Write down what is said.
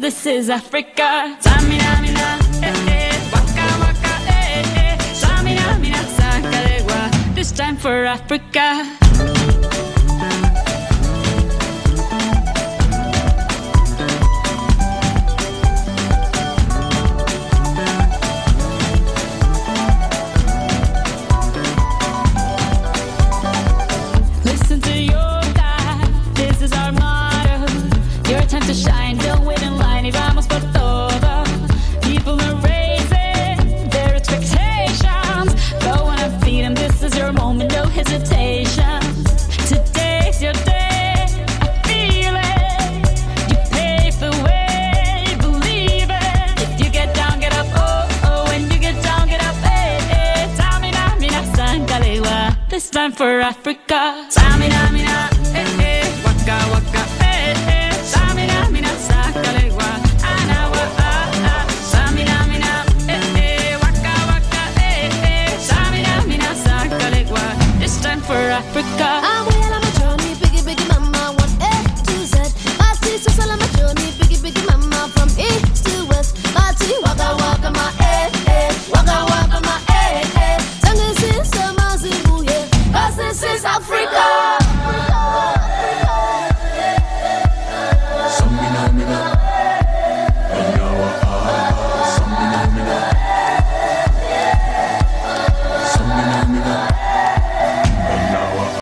this is Africa. Tsamina, mina, eh eh, waka waka, eh this time for Africa. Shine, don't wait in line. Y vamos por todo. People are raising their expectations. Go on and feed them. This is your moment, no hesitation. Today's your day. I feel it. You pave the way, believe it. If you get down, get up. Oh, oh, when you get down, get up. Hey hey. Tsamina mina zangalewa. This time for Africa. Mina, waka waka, Africa.